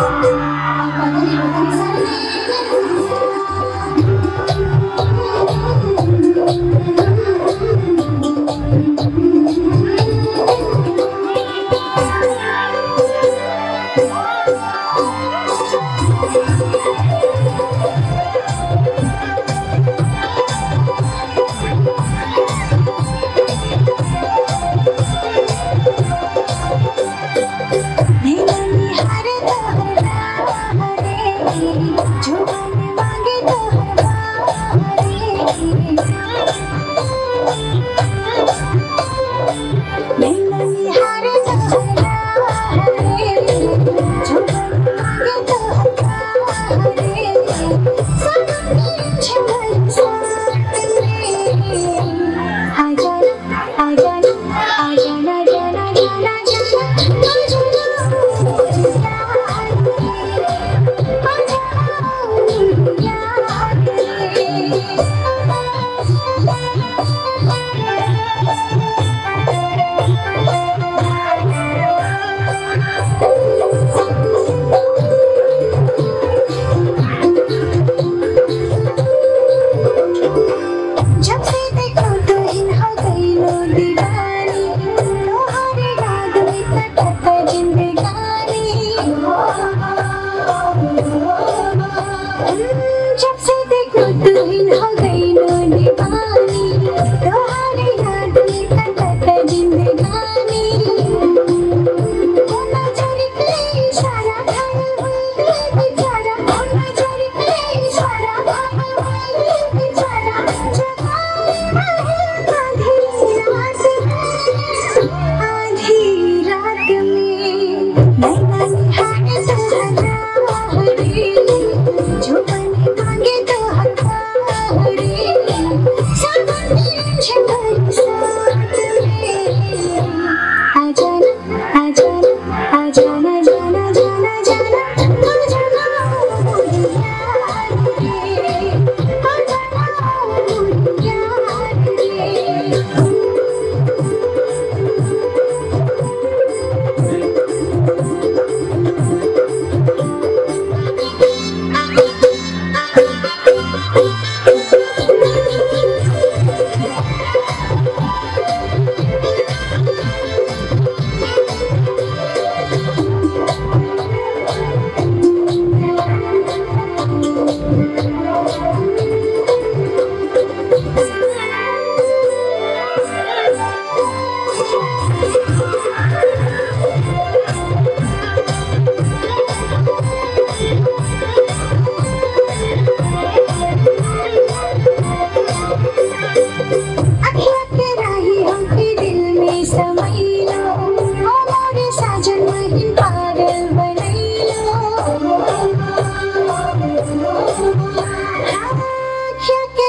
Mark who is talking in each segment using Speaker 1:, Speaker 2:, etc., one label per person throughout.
Speaker 1: Thank you. Yeah. Mmm, Gypsy!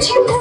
Speaker 1: Two